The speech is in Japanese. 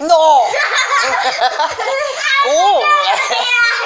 No! oh!